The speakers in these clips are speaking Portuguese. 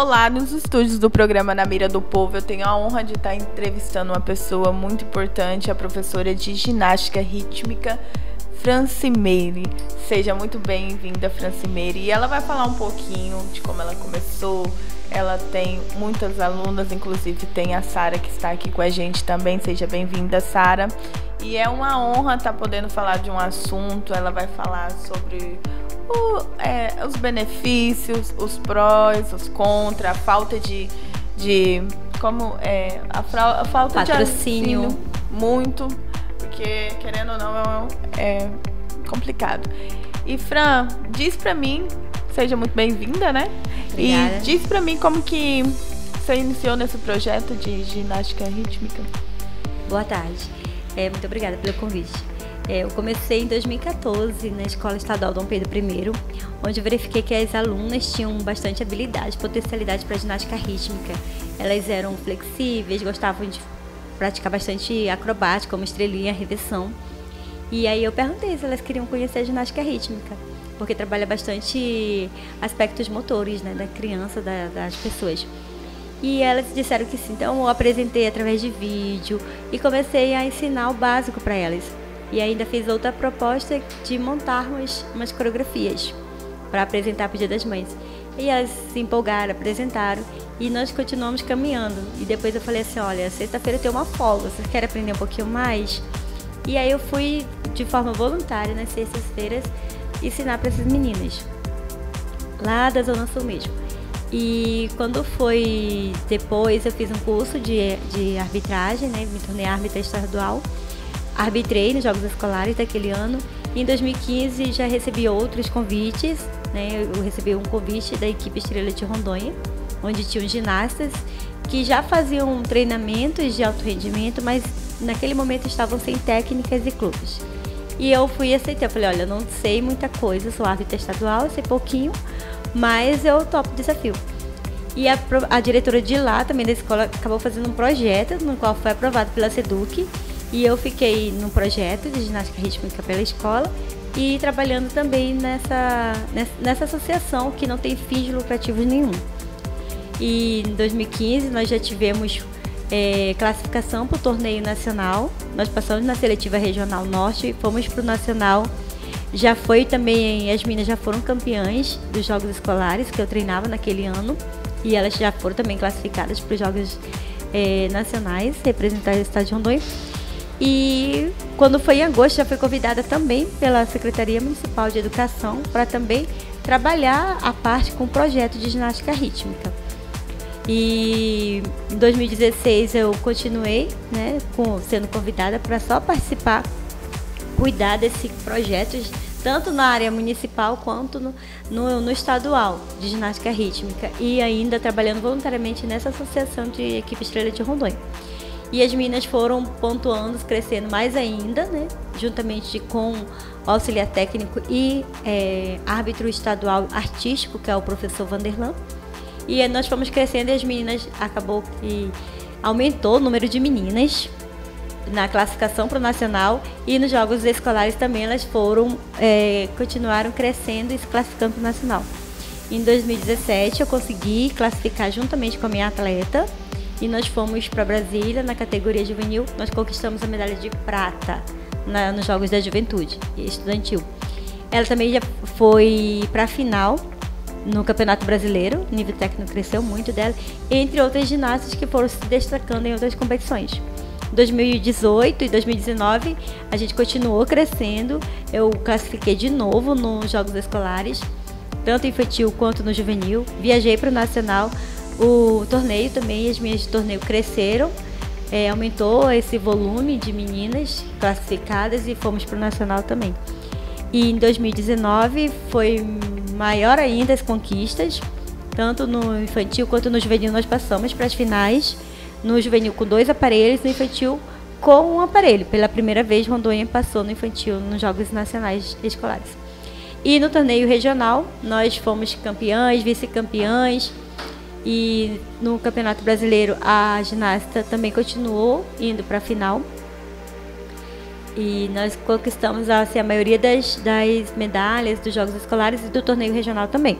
Olá, nos estúdios do programa Na Mira do Povo, eu tenho a honra de estar entrevistando uma pessoa muito importante, a professora de ginástica rítmica, Francimeire. Seja muito bem-vinda, Francimeire. E ela vai falar um pouquinho de como ela começou. Ela tem muitas alunas, inclusive tem a Sara que está aqui com a gente também. Seja bem-vinda, Sara. E é uma honra estar podendo falar de um assunto. Ela vai falar sobre o, é, os benefícios, os prós, os contras, a falta de, de como é a, a falta patrocínio de patrocínio muito, porque querendo ou não é, é complicado. E Fran, diz pra mim, seja muito bem-vinda, né? Obrigada. E diz pra mim como que você iniciou nesse projeto de ginástica rítmica. Boa tarde. É, muito obrigada pelo convite. É, eu comecei em 2014 na Escola Estadual Dom Pedro I, onde verifiquei que as alunas tinham bastante habilidade, potencialidade para ginástica rítmica. Elas eram flexíveis, gostavam de praticar bastante acrobática, como estrelinha, reversão. E aí eu perguntei se elas queriam conhecer a ginástica rítmica, porque trabalha bastante aspectos motores né, da criança, da, das pessoas. E elas disseram que sim. Então eu apresentei através de vídeo e comecei a ensinar o básico para elas. E ainda fiz outra proposta de montarmos umas coreografias para apresentar para o Dia das Mães. E elas se empolgaram, apresentaram e nós continuamos caminhando. E depois eu falei assim: olha, sexta-feira tem uma folga, vocês querem aprender um pouquinho mais? E aí eu fui de forma voluntária nas sextas-feiras ensinar para essas meninas, lá da Zona Sul mesmo. E quando foi depois, eu fiz um curso de, de arbitragem, né? Me tornei árbitra estadual. Arbitrei nos Jogos Escolares daquele ano. E em 2015 já recebi outros convites, né? Eu recebi um convite da equipe Estrela de Rondônia, onde tinham ginastas que já faziam treinamentos de alto rendimento, mas naquele momento estavam sem técnicas e clubes. E eu fui aceitar, eu falei, olha, não sei muita coisa, sou árbitra estadual, sei pouquinho, mas eu topo o desafio. E a, a, diretora de lá, também da escola, acabou fazendo um projeto, no qual foi aprovado pela SEDUC, e eu fiquei no projeto de ginástica rítmica pela escola e trabalhando também nessa, nessa associação que não tem fins lucrativos nenhum. E em 2015 nós já tivemos é, classificação para o torneio nacional. Nós passamos na seletiva regional norte e fomos para o nacional. Já foi também, as meninas já foram campeãs dos jogos escolares que eu treinava naquele ano e elas já foram também classificadas para os jogos é, nacionais, representar o estado de Rondônia. E quando foi em agosto, já foi convidada também pela Secretaria Municipal de Educação para também trabalhar a parte com o projeto de ginástica rítmica. E em 2016 eu continuei, né, com, sendo convidada para só participar, cuidar desse projeto, tanto na área municipal quanto no, no, no, estadual de ginástica rítmica e ainda trabalhando voluntariamente nessa associação de equipe Estrela de Rondônia. E as meninas foram pontuando, crescendo mais ainda, né, juntamente com o auxiliar técnico e é, árbitro estadual artístico, que é o professor Vanderlan. E nós fomos crescendo e as meninas acabou que aumentou o número de meninas na classificação para o nacional. E nos jogos escolares também elas foram é, continuaram crescendo e se classificando para o nacional. Em 2017 eu consegui classificar juntamente com a minha atleta e nós fomos para Brasília na categoria juvenil. Nós conquistamos a medalha de prata na, nos Jogos da Juventude Estudantil. Ela também já foi para a final no Campeonato Brasileiro, o nível técnico cresceu muito dela, entre outras ginastas que foram se destacando em outras competições. Em 2018 e 2019 a gente continuou crescendo. Eu classifiquei de novo nos Jogos Escolares, tanto infantil quanto no juvenil. Viajei para o nacional. O torneio também, as minhas de torneio cresceram. É, aumentou esse volume de meninas classificadas e fomos para o nacional também. E em 2019 foi maior ainda as conquistas, tanto no infantil quanto no juvenil nós passamos para as finais. No juvenil com dois aparelhos, no infantil com um aparelho. Pela primeira vez, Rondônia passou no infantil nos Jogos Nacionais Escolares. E no torneio regional, nós fomos campeãs, vice-campeãs. E no Campeonato Brasileiro, a ginasta também continuou indo para a final. E nós conquistamos assim, a maioria das, das medalhas dos Jogos Escolares e do torneio regional também.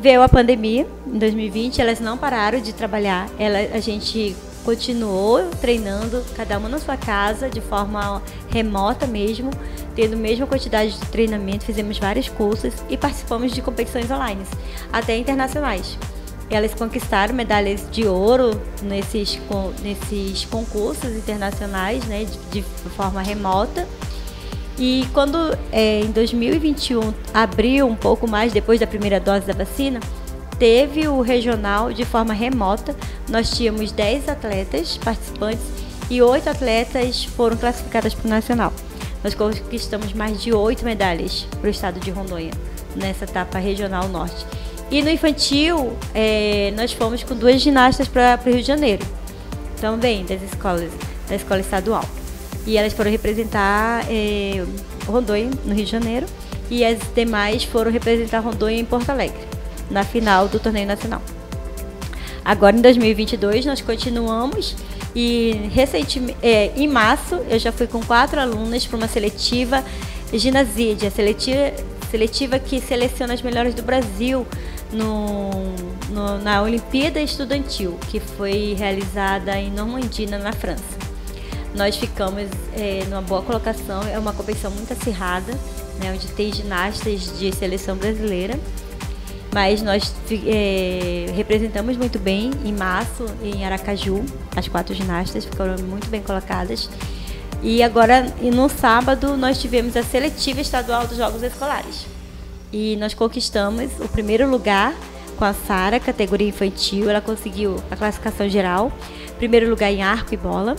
veio a pandemia em 2020, elas não pararam de trabalhar. Ela, a gente continuou treinando, cada uma na sua casa, de forma remota mesmo, tendo a mesma quantidade de treinamento, fizemos vários cursos e participamos de competições online, até internacionais. Elas conquistaram medalhas de ouro nesses, nesses concursos internacionais, né, de, de forma remota. E quando é, em 2021 abriu um pouco mais depois da primeira dose da vacina, teve o regional de forma remota. Nós tínhamos 10 atletas participantes e 8 atletas foram classificadas para o nacional. Nós conquistamos mais de 8 medalhas para o estado de Rondônia nessa etapa regional norte. E no infantil, é, nós fomos com duas ginastas para o Rio de Janeiro, também das escolas, da escola estadual. E elas foram representar é, Rondônia no Rio de Janeiro e as demais foram representar Rondônia em Porto Alegre, na final do torneio nacional. Agora em 2022 nós continuamos e recentemente, é, em março eu já fui com quatro alunas para uma seletiva ginasídia, seletiva, seletiva que seleciona as melhores do Brasil no, no, na Olimpíada Estudantil, que foi realizada em Normandia, na França. Nós ficamos é, numa boa colocação, é uma competição muito acirrada, né, onde tem ginastas de seleção brasileira, mas nós é, representamos muito bem em março em Aracaju, as quatro ginastas ficaram muito bem colocadas. E agora, no sábado, nós tivemos a seletiva estadual dos Jogos Escolares e nós conquistamos o primeiro lugar com a Sara, categoria infantil. Ela conseguiu a classificação geral, primeiro lugar em arco e bola.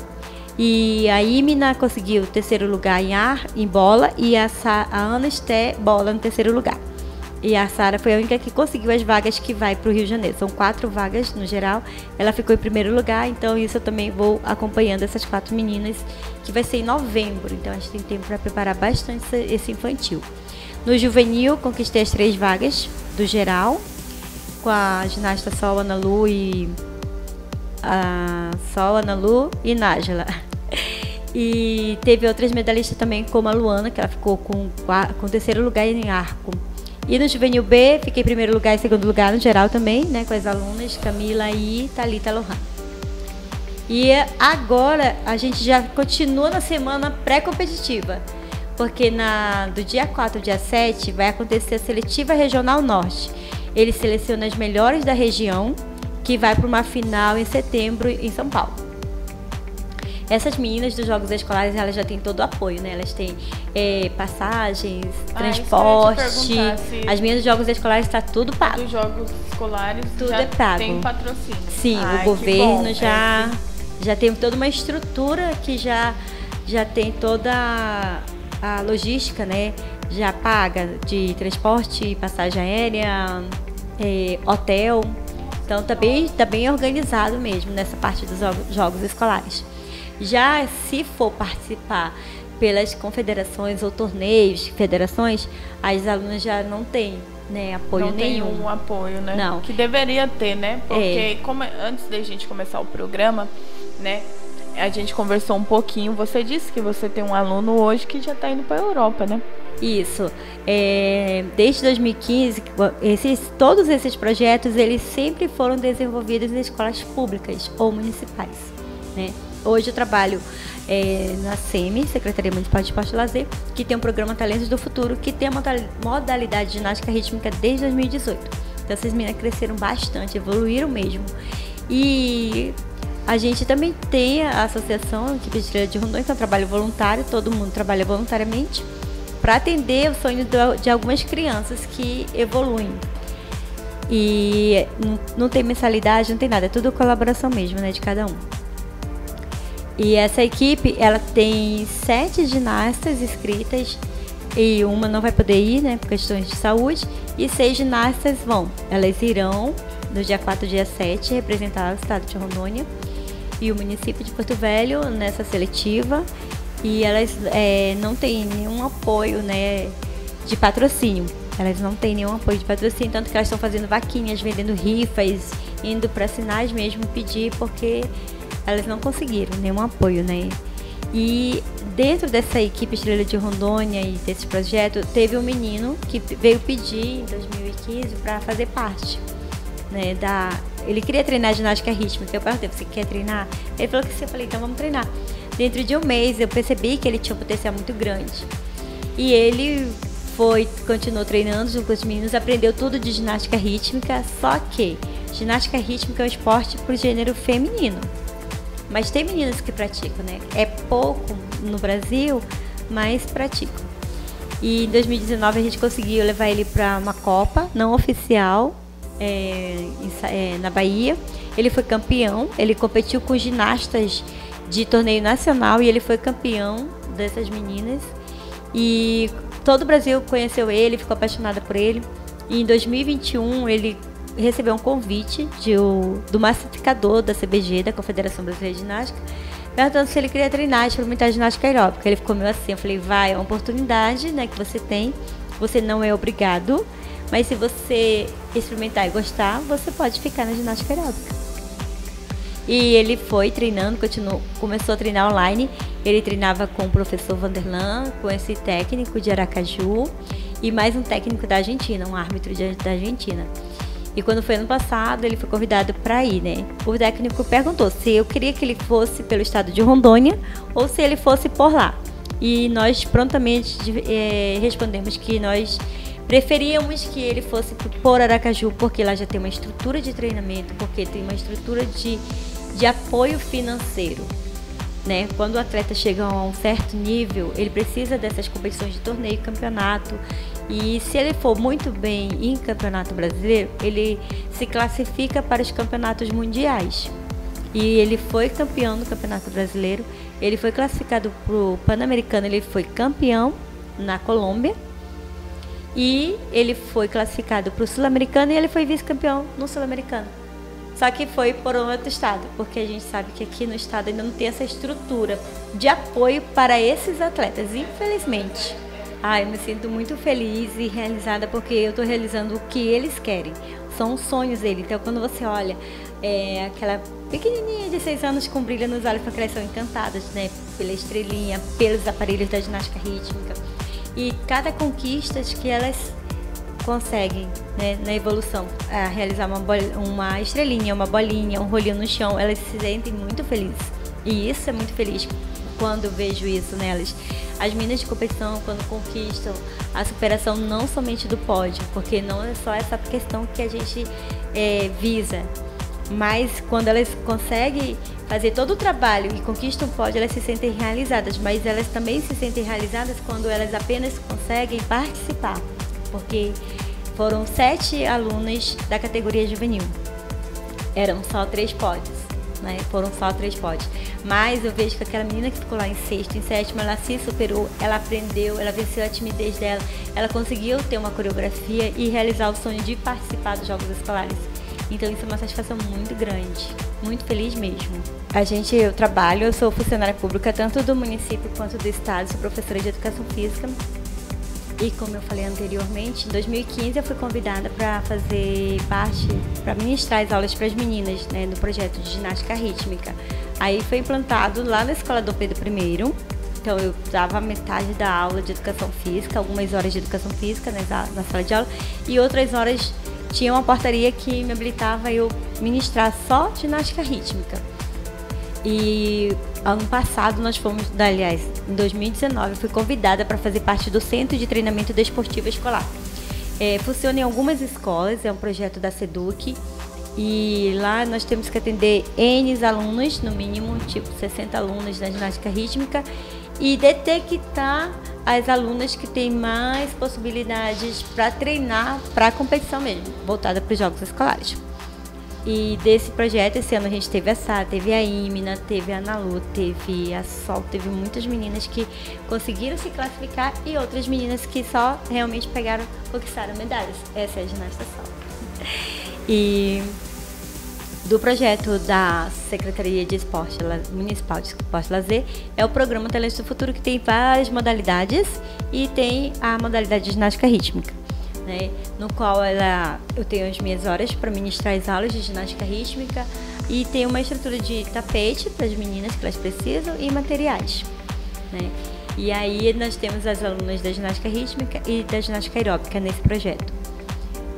E a Imina conseguiu o terceiro lugar em ar, em bola, e a, Sa a Ana Esté, bola no terceiro lugar. E a Sara foi a única que conseguiu as vagas que vai para o Rio de Janeiro. São quatro vagas no geral. Ela ficou em primeiro lugar, então isso eu também vou acompanhando essas quatro meninas, que vai ser em novembro. Então a gente tem tempo para preparar bastante esse infantil. No juvenil, conquistei as três vagas do geral, com a ginasta Sol, Ana Lu e. A Sol, Ana Lu e Nájila. E teve outras medalhistas também, como a Luana, que ela ficou com, com o terceiro lugar em arco. E no juvenil B, fiquei em primeiro lugar e segundo lugar no geral também, né, com as alunas Camila e Talita Lohan. E agora a gente já continua na semana pré-competitiva porque na, do dia 4 ao dia 7 vai acontecer a seletiva regional norte. Ele seleciona as melhores da região, que vai para uma final em setembro em São Paulo. Essas meninas dos Jogos Escolares, elas já têm todo o apoio, né? Elas têm é, passagens, ah, transporte. As meninas dos Jogos Escolares está tudo pago. Dos Jogos Escolares tudo é pago. tem patrocínio. Sim, Ai, o governo já, é. já tem toda uma estrutura que já, já tem toda a logística, né, já paga de transporte, passagem aérea, é, hotel. Então tá bem, tá bem organizado mesmo nessa parte dos jogos escolares. Já se for participar pelas confederações ou torneios, federações, as alunas já não têm né, apoio não nenhum. Não tem um apoio, né? Não. Que deveria ter, né? Porque é. como, antes da gente começar o programa, né, a gente conversou um pouquinho. Você disse que você tem um aluno hoje que já está indo para a Europa, né? Isso. É, desde 2015, esses, todos esses projetos eles sempre foram desenvolvidos em escolas públicas ou municipais. Né? Hoje eu trabalho é, na SEMI, Secretaria Municipal de Esporte e Lazer, que tem um programa Talentos do Futuro, que tem a modalidade de ginástica rítmica desde 2018. Então essas meninas cresceram bastante, evoluíram mesmo. E a gente também tem a Associação de de Rondônia, que é um trabalho voluntário, todo mundo trabalha voluntariamente, para atender o sonho de algumas crianças que evoluem. E não, tem mensalidade, não tem nada, é tudo colaboração mesmo, né, de cada um. E essa equipe, ela tem sete ginastas inscritas e uma não vai poder ir, né, por questões de saúde, e seis ginastas vão. Elas irão no dia 4 e dia 7 representar o estado de Rondônia e o município de Porto Velho nessa seletiva e elas é, não têm nenhum apoio né, de patrocínio. Elas não têm nenhum apoio de patrocínio, tanto que elas estão fazendo vaquinhas, vendendo rifas, indo para sinais mesmo pedir, porque elas não conseguiram nenhum apoio, né? E dentro dessa equipe Estrela de Rondônia e desse projeto, teve um menino que veio pedir em 2015 para fazer parte. Né, da, ele queria treinar ginástica rítmica. Eu perguntei, você quer treinar? Ele falou que sim. Eu falei, então vamos treinar. Dentro de um mês eu percebi que ele tinha um potencial muito grande. E ele foi, continuou treinando junto com os meninos, aprendeu tudo de ginástica rítmica, só que ginástica rítmica é um esporte para o gênero feminino. Mas tem meninas que praticam, né? É pouco no Brasil, mas praticam. E em 2019 a gente conseguiu levar ele para uma Copa não oficial é, é, na Bahia. Ele foi campeão, ele competiu com ginastas de torneio nacional e ele foi campeão dessas meninas. E todo o Brasil conheceu ele, ficou apaixonada por ele. E em 2021 ele recebeu um convite de, do massificador da CBG, da Confederação Brasileira de Ginástica, perguntando se ele queria treinar, experimentar ginástica aeróbica. Ele ficou meio assim, eu falei, vai, é uma oportunidade né, que você tem, você não é obrigado, mas se você experimentar e gostar, você pode ficar na ginástica aeróbica. E ele foi treinando, continuou, começou a treinar online. Ele treinava com o professor Vanderlan, com esse técnico de Aracaju e mais um técnico da Argentina, um árbitro de, da Argentina. E quando foi ano passado, ele foi convidado para ir, né? O técnico perguntou se eu queria que ele fosse pelo estado de Rondônia ou se ele fosse por lá. E nós prontamente é, respondemos que nós preferíamos que ele fosse por Aracaju, porque lá já tem uma estrutura de treinamento, porque tem uma estrutura de, de apoio financeiro. Né? Quando o atleta chega a um certo nível, ele precisa dessas competições de torneio, campeonato e se ele for muito bem em campeonato brasileiro, ele se classifica para os campeonatos mundiais. E ele foi campeão do campeonato brasileiro, ele foi classificado para o Pan-Americano, ele foi campeão na Colômbia. E ele foi classificado para o Sul-Americano e ele foi vice-campeão no Sul-Americano. Só que foi por um outro estado, porque a gente sabe que aqui no estado ainda não tem essa estrutura de apoio para esses atletas, infelizmente. Eu me sinto muito feliz e realizada porque eu estou realizando o que eles querem. São os sonhos deles. Então, quando você olha é, aquela pequenininha de seis anos com brilho nos olhos, porque elas são encantadas, né? Pela estrelinha, pelos aparelhos da ginástica rítmica. E cada conquista que elas conseguem né, na evolução a realizar uma, uma estrelinha, uma bolinha, um rolinho no chão, elas se sentem muito felizes. E isso é muito feliz quando vejo isso nelas. As meninas de competição, quando conquistam a superação não somente do pódio, porque não é só essa questão que a gente é, visa, mas quando elas conseguem fazer todo o trabalho e conquistam o pódio, elas se sentem realizadas, mas elas também se sentem realizadas quando elas apenas conseguem participar, porque foram sete alunas da categoria juvenil, eram só três pódios né? Foram só três pódios. Mas eu vejo que aquela menina que ficou lá em sexto, em sétimo, ela se superou, ela aprendeu, ela venceu a timidez dela, ela conseguiu ter uma coreografia e realizar o sonho de participar dos Jogos Escolares. Então isso é uma satisfação muito grande, muito feliz mesmo. A gente, eu trabalho, eu sou funcionária pública tanto do município quanto do estado, sou professora de educação física e como eu falei anteriormente, em 2015 eu fui convidada para fazer parte, para ministrar as aulas para as meninas, né, no projeto de ginástica rítmica. Aí foi implantado lá na escola do Pedro I. Então eu dava metade da aula de educação física, algumas horas de educação física né, na sala de aula, e outras horas tinha uma portaria que me habilitava eu ministrar só ginástica rítmica. E ano passado nós fomos, aliás, em 2019, fui convidada para fazer parte do Centro de Treinamento Desportivo Escolar. É, funciona em algumas escolas, é um projeto da SEDUC e lá nós temos que atender N alunos, no mínimo tipo 60 alunos na ginástica rítmica e detectar as alunas que têm mais possibilidades para treinar para a competição mesmo, voltada para os jogos escolares. E desse projeto, esse ano a gente teve a Sá, teve a Imina, teve a Analu, teve a Sol, teve muitas meninas que conseguiram se classificar e outras meninas que só realmente pegaram, conquistaram medalhas. Essa é a ginasta Sol. E do projeto da Secretaria de Esporte Municipal de Esporte e Lazer é o programa Talentos do Futuro que tem várias modalidades e tem a modalidade de ginástica rítmica né, no qual ela, eu tenho as minhas horas para ministrar as aulas de ginástica rítmica e tem uma estrutura de tapete para as meninas que elas precisam e materiais. né? E aí nós temos as alunas da ginástica rítmica e da ginástica aeróbica nesse projeto.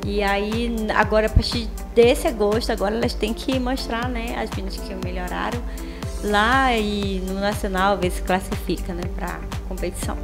E aí agora a partir desse agosto, agora elas têm que mostrar, né, as meninas que melhoraram lá e no nacional ver se classifica, né, para competição.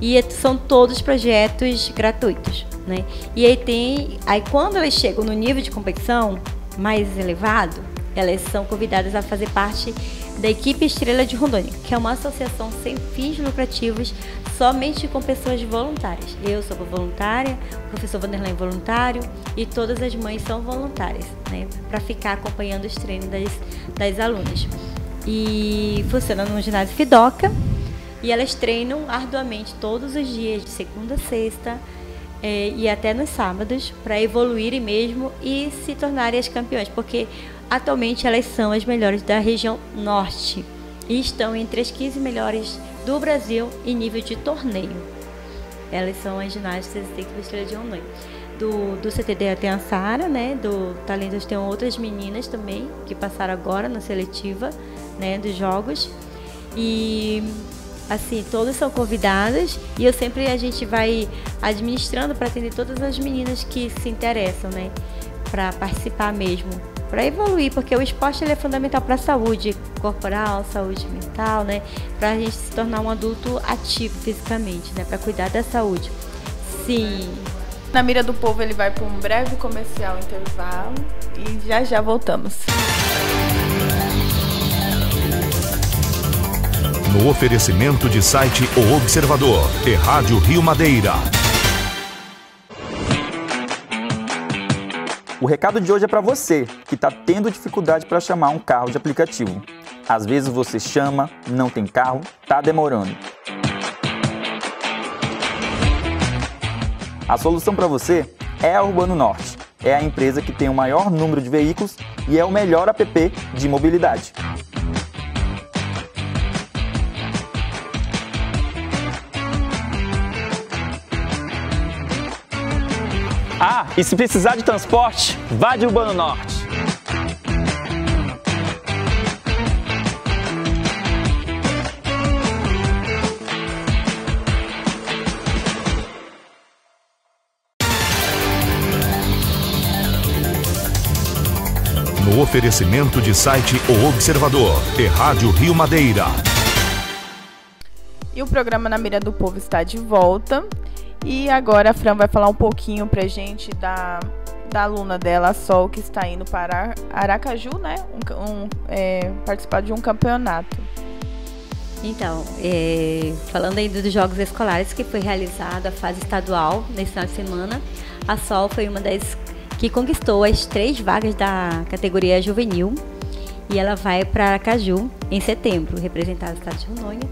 E são todos projetos gratuitos, né? E aí tem, aí quando elas chegam no nível de competição mais elevado, elas são convidadas a fazer parte da equipe Estrela de Rondônia, que é uma associação sem fins lucrativos, somente com pessoas voluntárias. Eu sou voluntária, o professor Vanderlei é voluntário e todas as mães são voluntárias, né, para ficar acompanhando os treinos das, das alunas. E funciona no ginásio Fidoca, e elas treinam arduamente todos os dias, de segunda a sexta, é, e até nos sábados, para evoluírem mesmo e se tornarem as campeãs, porque atualmente elas são as melhores da região norte e estão entre as 15 melhores do Brasil em nível de torneio. Elas são as ginastas equipe Estrela de Rondônia. Do, do CTD tem a Sara, né? Do Talentos tem outras meninas também que passaram agora na seletiva, né? Dos jogos. E assim, todas são convidadas e eu sempre a gente vai administrando para atender todas as meninas que se interessam, né, para participar mesmo, para evoluir, porque o esporte ele é fundamental para a saúde corporal, saúde mental, né, para a gente se tornar um adulto ativo fisicamente, né, para cuidar da saúde. Sim. Na mira do povo ele vai para um breve comercial intervalo e já já voltamos. no oferecimento de site O Observador e Rádio Rio Madeira. O recado de hoje é para você que está tendo dificuldade para chamar um carro de aplicativo. Às vezes você chama, não tem carro, está demorando. A solução para você é a Urbano Norte. É a empresa que tem o maior número de veículos e é o melhor app de mobilidade. Ah, e se precisar de transporte, vá de Urbano Norte. No oferecimento de site O Observador e Rádio Rio Madeira. E o programa Na Mira do Povo está de volta. E agora a Fran vai falar um pouquinho pra gente da, da aluna dela, a Sol, que está indo para Aracaju, né? Um, um é, participar de um campeonato. Então, é, falando ainda dos Jogos Escolares, que foi realizada a fase estadual nesse final de semana, a Sol foi uma das que conquistou as três vagas da categoria juvenil e ela vai para Aracaju em setembro, representar o estado de Rondônia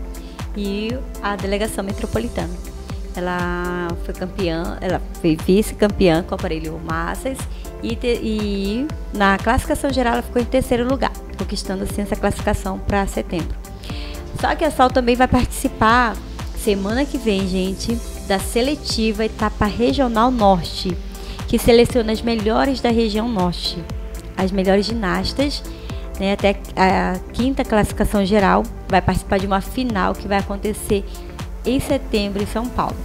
e a delegação metropolitana. Ela foi campeã, ela foi vice-campeã com aparelho Massas e, te, e, na classificação geral ela ficou em terceiro lugar, conquistando assim essa classificação para setembro. Só que a Sol também vai participar semana que vem, gente, da seletiva etapa regional norte, que seleciona as melhores da região norte, as melhores ginastas, né, até a quinta classificação geral, vai participar de uma final que vai acontecer em setembro em São Paulo.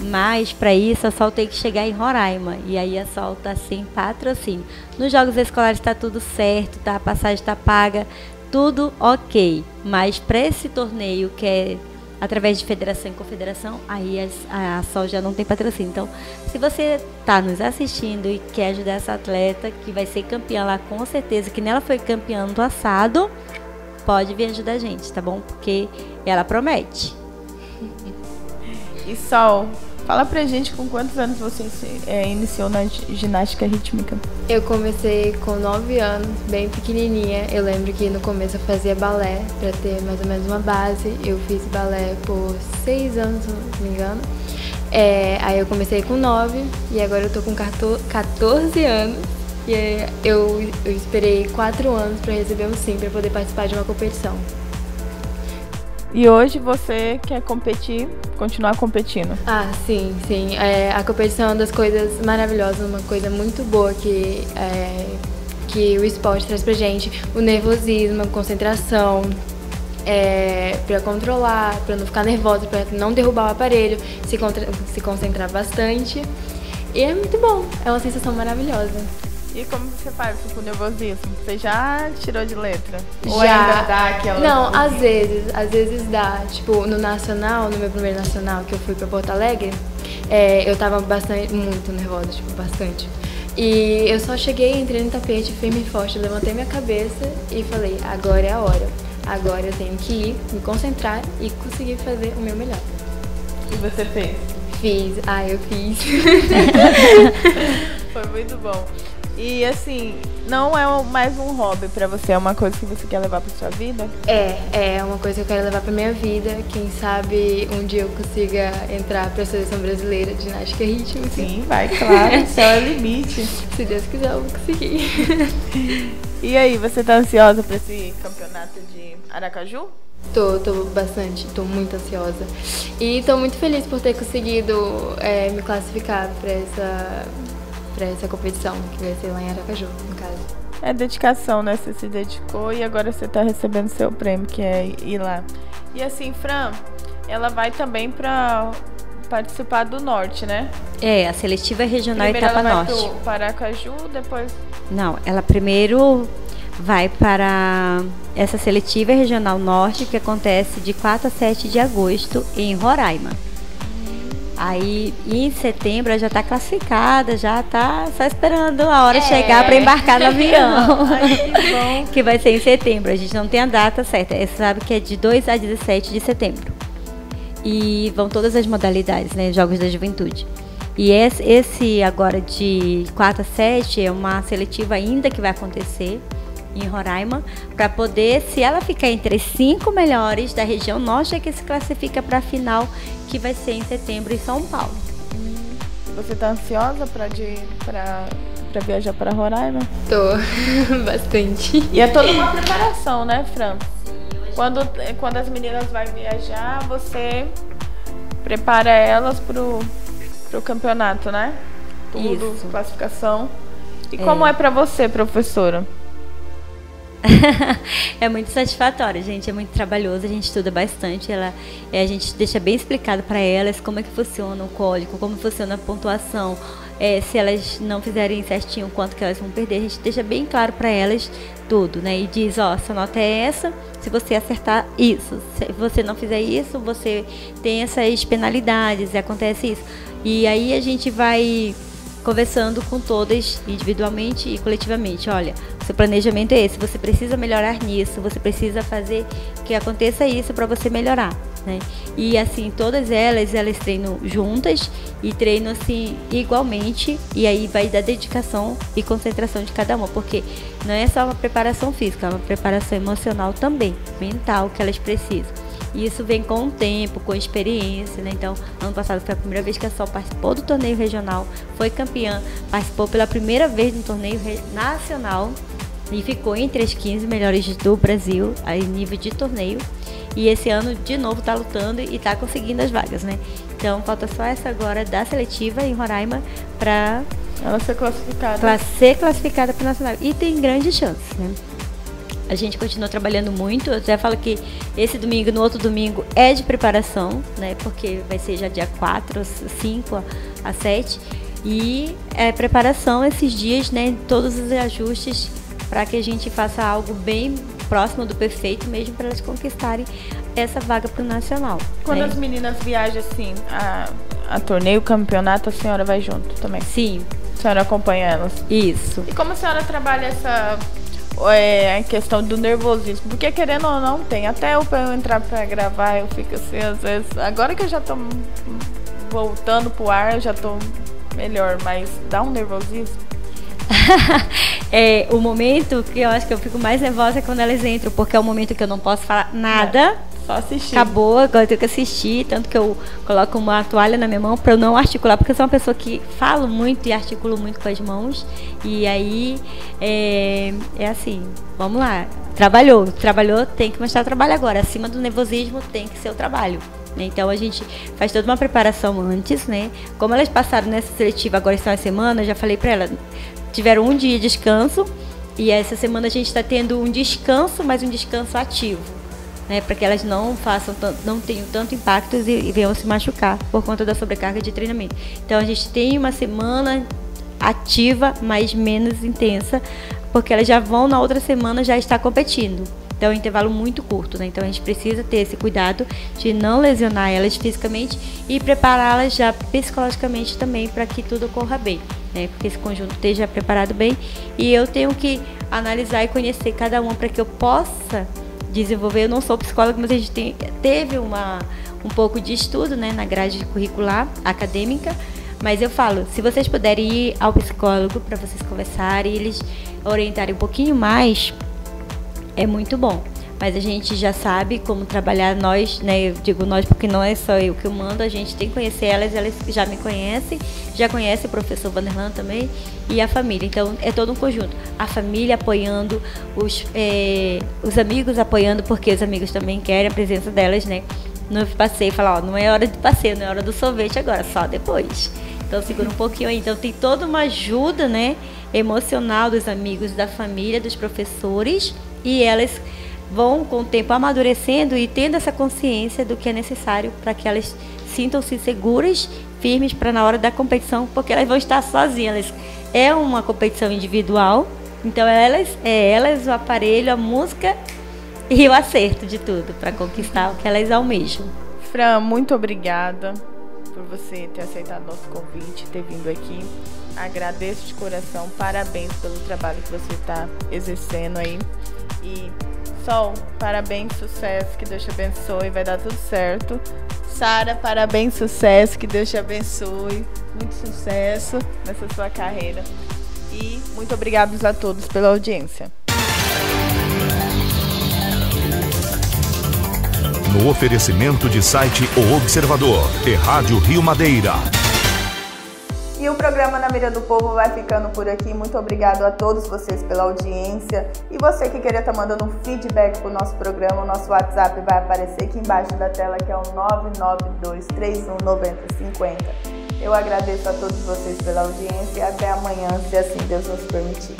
Mas para isso a Sol tem que chegar em Roraima e aí a Sol tá sem patrocínio. Nos jogos escolares está tudo certo, tá? A passagem está paga, tudo ok. Mas para esse torneio que é através de federação e confederação, aí a, a Sol já não tem patrocínio. Então, se você está nos assistindo e quer ajudar essa atleta que vai ser campeã lá com certeza, que nela foi campeã do assado, pode vir ajudar a gente, tá bom? Porque ela promete. E Sol, fala pra gente com quantos anos você é, iniciou na ginástica rítmica? Eu comecei com 9 anos, bem pequenininha. Eu lembro que no começo eu fazia balé para ter mais ou menos uma base. Eu fiz balé por 6 anos, se não me engano. É, aí eu comecei com 9 e agora eu tô com 14 anos. E eu, eu esperei 4 anos para receber um sim, para poder participar de uma competição. E hoje você quer competir, continuar competindo? Ah, sim, sim. É, a competição é uma das coisas maravilhosas, uma coisa muito boa que, é, que o esporte traz pra gente. O nervosismo, a concentração, é, para controlar, para não ficar nervosa, para não derrubar o aparelho, se, se concentrar bastante. E é muito bom, é uma sensação maravilhosa. E como você faz com o nervosismo? Você já tirou de letra? Ou já. ainda dá aquela... Não, às vezes, às vezes dá. Tipo, no nacional, no meu primeiro nacional, que eu fui pra Porto Alegre, é, eu tava bastante, muito nervosa, tipo, bastante. E eu só cheguei, entrei no tapete, firme e forte, levantei minha cabeça e falei, agora é a hora. Agora eu tenho que ir, me concentrar e conseguir fazer o meu melhor. E você fez? Fiz. Ah, eu fiz. Foi muito bom. E assim, não é mais um hobby para você, é uma coisa que você quer levar para sua vida? É, é uma coisa que eu quero levar para minha vida. Quem sabe um dia eu consiga entrar para a seleção brasileira de ginástica rítmica. Sim, vai, claro. Céu é o limite. Se Deus quiser, eu vou conseguir. e aí, você tá ansiosa para esse campeonato de Aracaju? Tô, tô bastante, tô muito ansiosa. E tô muito feliz por ter conseguido é, me classificar para essa para essa competição, que vai ser lá em Aracaju, no caso. É dedicação, né? Você se dedicou e agora você está recebendo seu prêmio, que é ir lá. E assim, Fran, ela vai também para participar do norte, né? É, a seletiva regional primeiro etapa ela vai norte. Para Aracaju, depois. Não, ela primeiro vai para essa seletiva regional norte que acontece de 4 a 7 de agosto em Roraima. Aí em setembro já está classificada, já está só esperando a hora é. chegar para embarcar no avião. Ai, que, que vai ser em setembro. A gente não tem a data certa. Você sabe que é de 2 a 17 de setembro. E vão todas as modalidades, né? Jogos da Juventude. E esse, esse agora de 4 a 7 é uma seletiva ainda que vai acontecer em Roraima, para poder, se ela ficar entre as cinco melhores da região norte, é que se classifica para a final, que vai ser em setembro em São Paulo. Você está ansiosa para para viajar para Roraima? Tô, bastante. E é toda uma preparação, né, Fran? Quando, quando as meninas vão viajar, você prepara elas pro, pro campeonato, né? Tudo, Isso. classificação. E é. como é para você, professora? é muito satisfatório, gente. É muito trabalhoso, a gente estuda bastante. Ela, é, a gente deixa bem explicado para elas como é que funciona o código, como funciona a pontuação. É, se elas não fizerem certinho quanto que elas vão perder, a gente deixa bem claro para elas tudo, né? E diz, ó, sua nota é essa, se você acertar isso. Se você não fizer isso, você tem essas penalidades, acontece isso. E aí a gente vai conversando com todas individualmente e coletivamente. Olha, seu planejamento é esse, você precisa melhorar nisso, você precisa fazer que aconteça isso para você melhorar. Né? E assim, todas elas, elas treinam juntas e treinam assim igualmente, e aí vai da dedicação e concentração de cada uma, porque não é só uma preparação física, é uma preparação emocional também, mental que elas precisam. E isso vem com o tempo, com a experiência, né? Então, ano passado foi a primeira vez que a Sol participou do torneio regional, foi campeã, participou pela primeira vez no torneio nacional e ficou entre as 15 melhores do Brasil, a nível de torneio. E esse ano, de novo, está lutando e está conseguindo as vagas, né? Então, falta só essa agora da seletiva em Roraima para ela ser classificada. Para ser classificada para o Nacional. E tem grandes chances, né? A gente continua trabalhando muito. Eu até falo que esse domingo, no outro domingo, é de preparação, né? Porque vai ser já dia 4, 5 a 7. E é preparação esses dias, né? Todos os ajustes para que a gente faça algo bem próximo do perfeito mesmo para elas conquistarem essa vaga para o nacional. Quando né? as meninas viajam assim a, a torneio, campeonato, a senhora vai junto também? Sim. A senhora acompanha elas? Isso. E como a senhora trabalha essa é, a questão do nervosismo. Porque querendo ou não, tem. Até eu, eu entrar pra gravar, eu fico assim, às vezes. Agora que eu já tô voltando pro ar, eu já tô melhor, mas dá um nervosismo. é, o momento que eu acho que eu fico mais nervosa é quando elas entram, porque é o momento que eu não posso falar nada. É. Só assistir. Acabou, agora eu tenho que assistir, tanto que eu coloco uma toalha na minha mão para eu não articular, porque eu sou uma pessoa que falo muito e articulo muito com as mãos. E aí é, é assim, vamos lá. Trabalhou, trabalhou, tem que mostrar o trabalho agora. Acima do nervosismo tem que ser o trabalho. Né? Então a gente faz toda uma preparação antes, né? Como elas passaram nessa seletiva agora essa semana, eu já falei para elas, tiveram um dia de descanso e essa semana a gente está tendo um descanso, mas um descanso ativo né, para que elas não façam, não tenham tanto impacto e, e venham se machucar por conta da sobrecarga de treinamento. Então a gente tem uma semana ativa, mas menos intensa, porque elas já vão na outra semana já estar competindo. Então é um intervalo muito curto, né? Então a gente precisa ter esse cuidado de não lesionar elas fisicamente e prepará-las já psicologicamente também para que tudo ocorra bem, né? Porque esse conjunto esteja preparado bem e eu tenho que analisar e conhecer cada uma para que eu possa desenvolver. Eu não sou psicóloga, mas a gente tem, teve uma, um pouco de estudo né, na grade curricular acadêmica. Mas eu falo, se vocês puderem ir ao psicólogo para vocês conversarem e eles orientarem um pouquinho mais, é muito bom. Mas a gente já sabe como trabalhar nós, né? Eu digo nós porque não é só eu que eu mando, a gente tem que conhecer elas, elas já me conhecem, já conhece o professor Vanderlan também e a família. Então é todo um conjunto. A família apoiando, os, é, os amigos apoiando, porque os amigos também querem a presença delas, né? No passeio, falar, ó, não é hora de passeio, não é hora do sorvete agora, só depois. Então segura um pouquinho aí. Então tem toda uma ajuda, né? Emocional dos amigos, da família, dos professores e elas vão com o tempo amadurecendo e tendo essa consciência do que é necessário para que elas sintam-se seguras, firmes para na hora da competição, porque elas vão estar sozinhas. É uma competição individual, então elas é elas o aparelho, a música e o acerto de tudo para conquistar o que elas almejam. Fran, muito obrigada por você ter aceitado nosso convite, ter vindo aqui. Agradeço de coração, parabéns pelo trabalho que você está exercendo aí. E Sol, parabéns, sucesso, que Deus te abençoe, vai dar tudo certo. Sara, parabéns, sucesso, que Deus te abençoe. Muito sucesso nessa sua carreira. E muito obrigados a todos pela audiência. No oferecimento de site O Observador e Rádio Rio Madeira. Programa Na Mira do Povo vai ficando por aqui. Muito obrigado a todos vocês pela audiência. E você que queria estar tá mandando um feedback para o nosso programa, o nosso WhatsApp vai aparecer aqui embaixo da tela, que é o 992319050. Eu agradeço a todos vocês pela audiência e até amanhã, se assim Deus nos permitir.